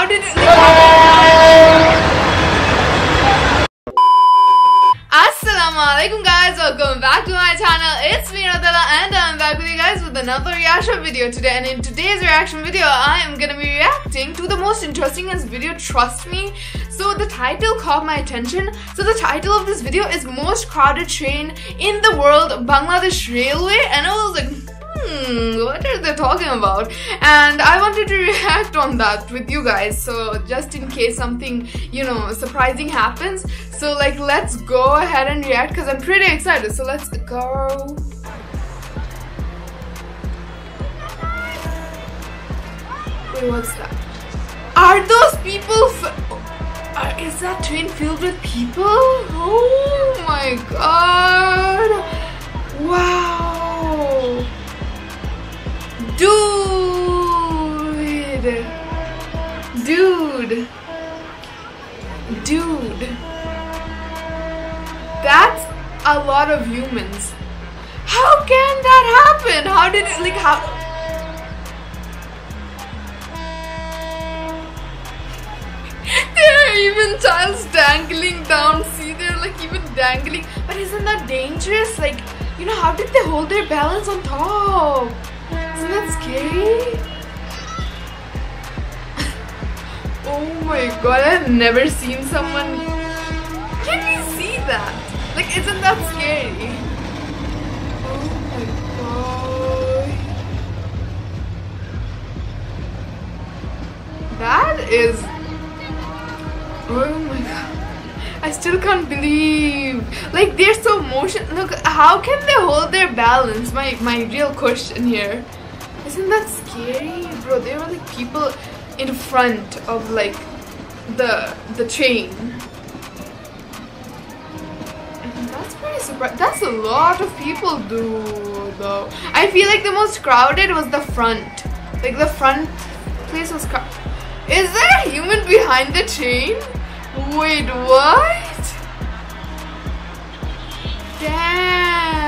how did it Assalamu alaikum guys, welcome back to my channel. It's me Rodela and I'm back with you guys with another reaction video today and in today's reaction video I am gonna be reacting to the most interestingest video, trust me. So the title caught my attention. So the title of this video is most crowded train in the world, Bangladesh Railway and I was like hmm, what are they talking about? And I wanted to react on that with you guys. So just in case something, you know, surprising happens. So like, let's go ahead and react because I'm pretty excited. So let's go. Wait, what's that? Are those people? Are, is that train filled with people? Oh my god! Dude! Dude! That's a lot of humans. How can that happen? How did it, like, how? there are even tiles dangling down. See, they're like even dangling. But isn't that dangerous? Like, you know, how did they hold their balance on top? Isn't that scary? Oh my god, I've never seen someone. Can you see that? Like, isn't that scary? Oh my god. That is. Oh my god. I still can't believe. Like they're so motion. Look, how can they hold their balance? My my real question here. Isn't that scary, bro? There were like people in front of like the the train. That's pretty surprising. That's a lot of people do though. I feel like the most crowded was the front. Like the front place was crowded. Is there a human behind the chain? Wait, what? Damn.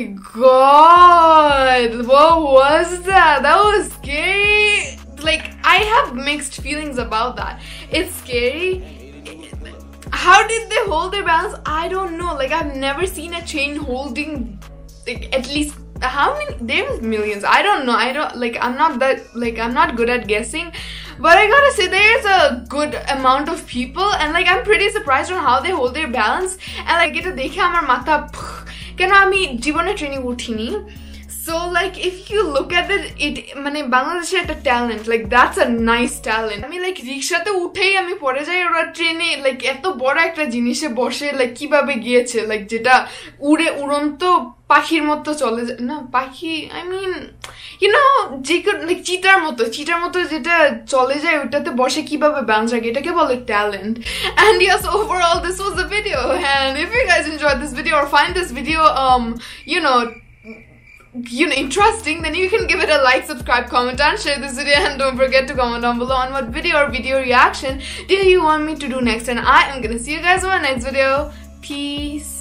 my god! What was that? That was scary! Like, I have mixed feelings about that. It's scary, how did they hold their balance i don't know like i've never seen a chain holding like at least how many there was millions i don't know i don't like i'm not that like i'm not good at guessing but i gotta say there's a good amount of people and like i'm pretty surprised on how they hold their balance and like get to dekha amar mata কেন আমি জীবনে ট্রেনে উঠিনি? So, like, if you look at it it মানে বাংলাদেশে একটা talent like, that's a nice talent. আমি, like, রিক্সাতে উঠেই আমি পরে যাই ওরা ট্রেনে, like, এত বড় একটা জিনিসে বসে, like, কীভাবে গিয়েছে, like, যেটা উড়ে উড়ন্ত পাখির মতো চলে যায়। না, পাখি আই মিন ইউ নো যে লাইক চিটার মতো চিটার মতো যেটা চলে যায় ওটাতে বসে কীভাবে ব্যালেন্স রাখে এটাকে বলে talent and yes overall this was the video and if you guys enjoy this video or find this video you know you know interesting then you can give it a like subscribe comment and share this video. And don't forget to comment down below on what video or video reaction do you want me to do next. And i am gonna see you guys in my next video. Peace